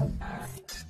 The light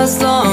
as long